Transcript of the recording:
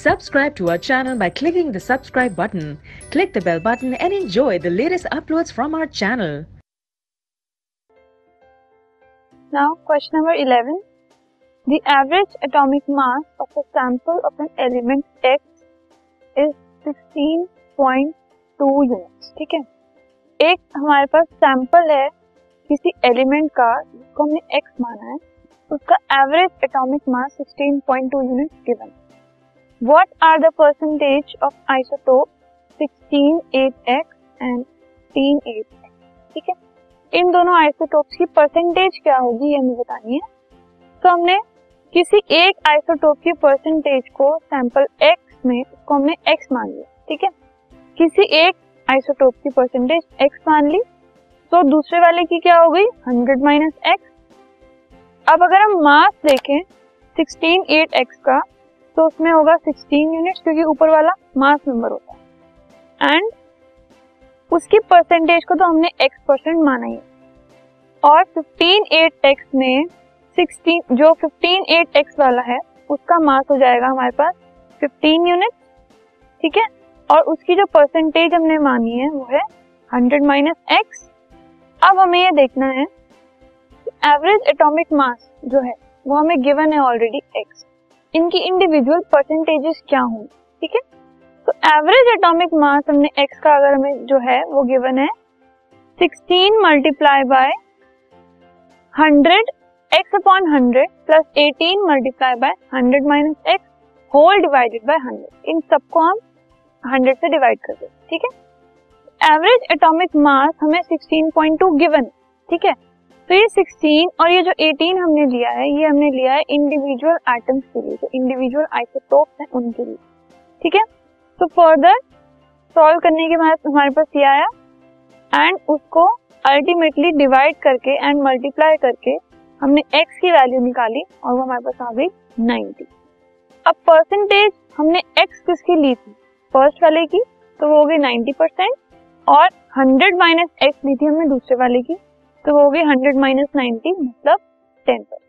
Subscribe to our channel by clicking the subscribe button. Click the bell button and enjoy the latest uploads from our channel. Now, question number 11. The average atomic mass of a sample of an element X is 16.2 units. ठीक है एक हमारे पास sample है किसी element का जिसको हमने X माना है उसका average atomic mass 16.2 unit given what are the percentage of isotope 16.8x and 16.8x ठीक है? इन दोनों आइसोटोप्स की परसेंटेज क्या होगी ये हमें बतानी है। तो हमने किसी एक आइसोटोप की परसेंटेज को सैंपल एक्स में, उसको हमने एक्स मान लिया, ठीक है? किसी एक आइसोटोप की परसेंटेज एक्स मान ली तो दूसरे वाले की क्या हो गई? हंड्रेड माइनस एक्स अब अगर हम मास देखें सिक्सटीन एट एक्स का तो उसमें होगा सिक्सटीन यूनिट क्योंकि ऊपर वाला मास नंबर होता है। एंड उसकी परसेंटेज को तो हमने एक्स परसेंट माना ही और फिफ्टीन एट एक्स में सिक्सटीन जो फिफ्टीन एट एक्स वाला है, उसका मास हो जाएगा हमारे पास फिफ्टीन यूनिट ठीक है? और उसकी जो परसेंटेज हमने मानी है, वो है हंड्रेड माइनस एक्स अब हमें ये देखना है एवरेज एटॉमिक मास जो है, वो हमें गिवन है ऑलरेडी एक्स इनकी इंडिविजुअल परसेंटेजेस क्या होंगी ठीक है? तो एवरेज एटॉमिक मास हमने एक्स का अगर हमें जो है वो गिवन है 16 multiply by 100 x upon 100 plus 18 multiply by 100 minus x whole divided by 100 इन सबको हम 100 से डिवाइड कर देते ठीक है? एवरेज एटॉमिक मास हमें 16.2 गिवन ठीक है? तो ये 16 और ये जो 18 हमने लिया है, ये हमने लिया है इंडिविजुअल आइटम्स के लिए, जो इंडिविजुअल आइसोटोप्स हैं उनके लिए। ठीक है? तो फर्दर सॉल्व करने के बाद हमारे पास ये आया एंड उसको अल्टीमेटली डिवाइड करके एंड मल्टीप्लाई करके हमने x की वैल्यू निकाली और वो हमारे पास आ गई 90 अब परसेंटेज हमने x किसकी ली थी? फ़र्स्ट वाले की तो वो हो गई 90 परसेंट और 100 माइनस एक्स ली थी हमने दूसरे वाले की। तो हो गए हंड्रेड माइनस नाइनटी मतलब टेन परसेंट।